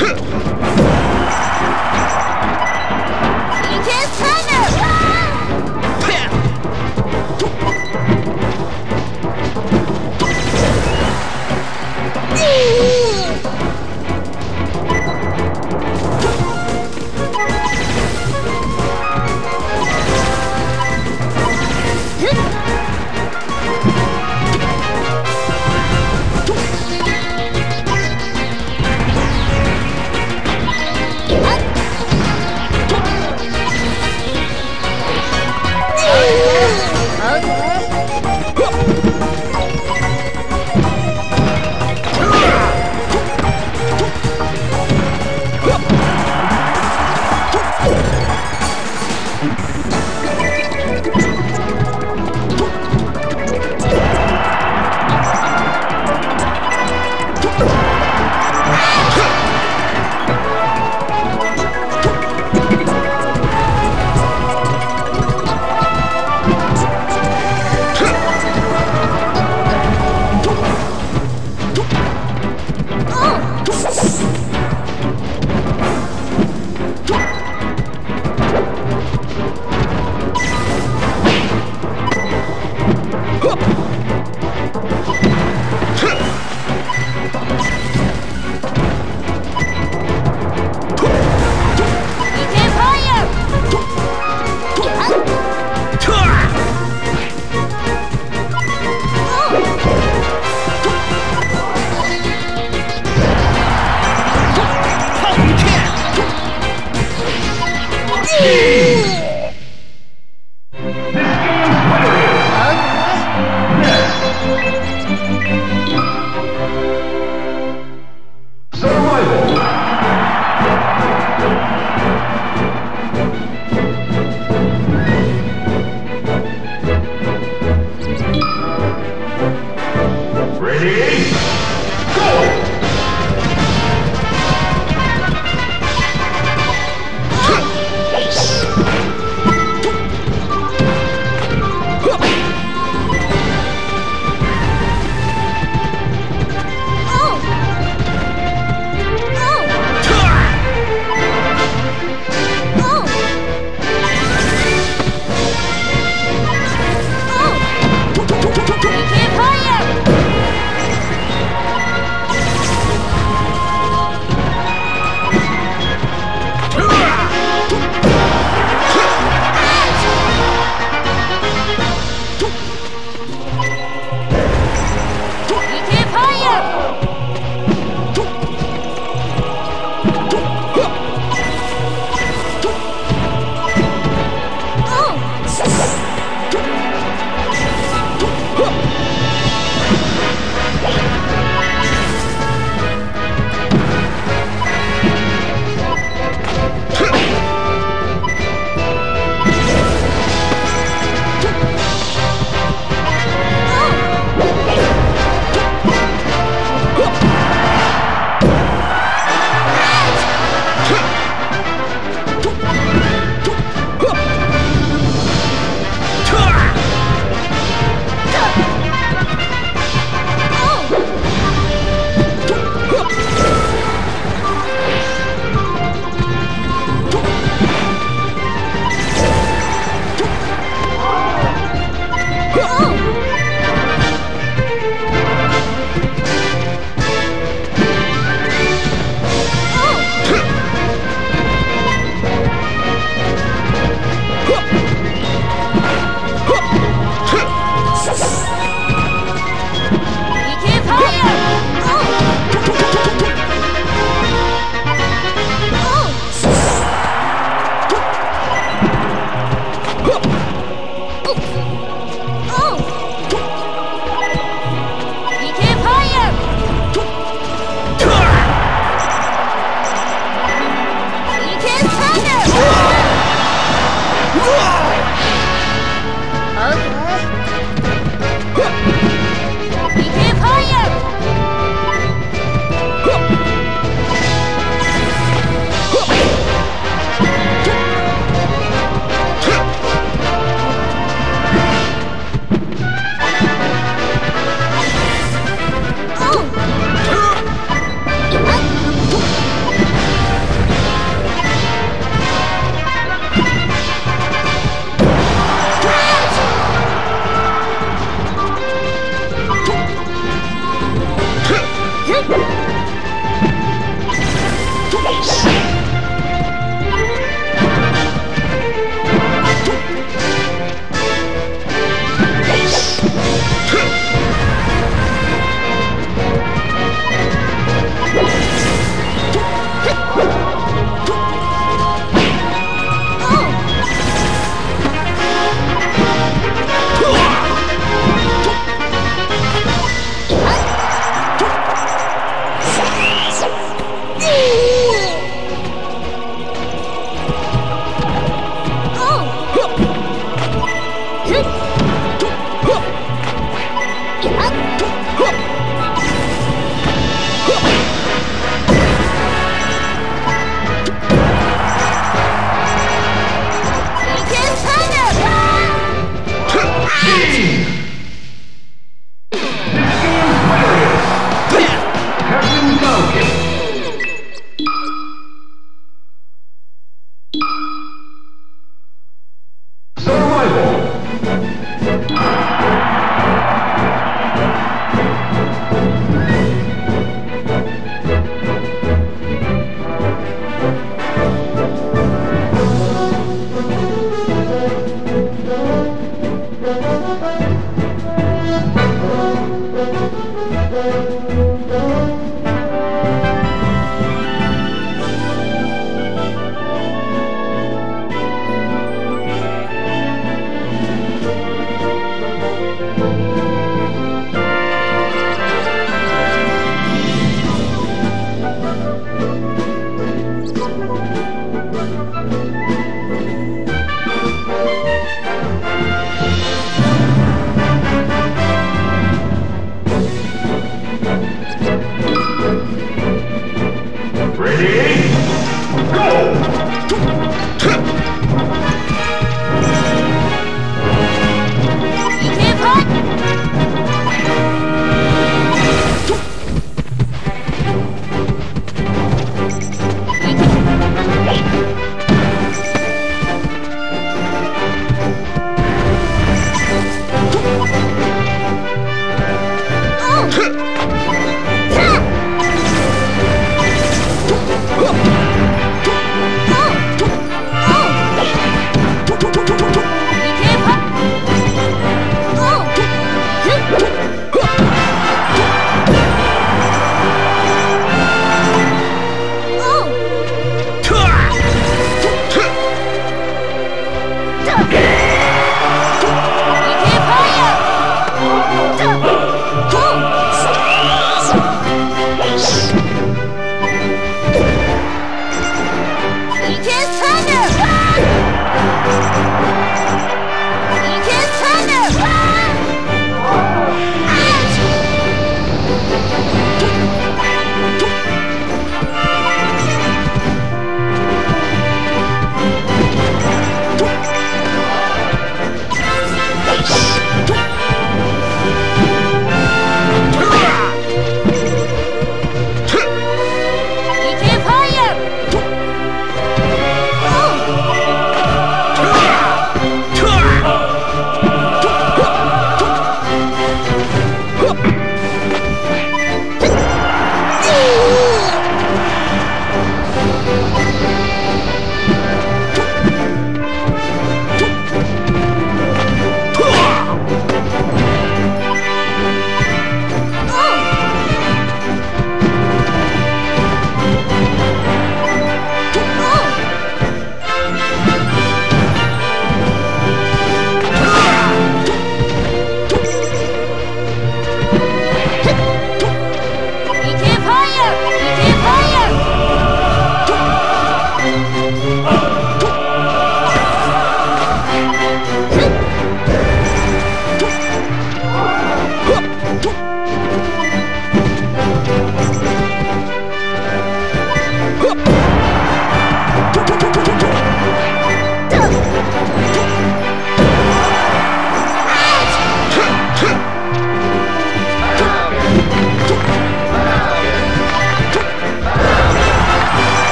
哼 you.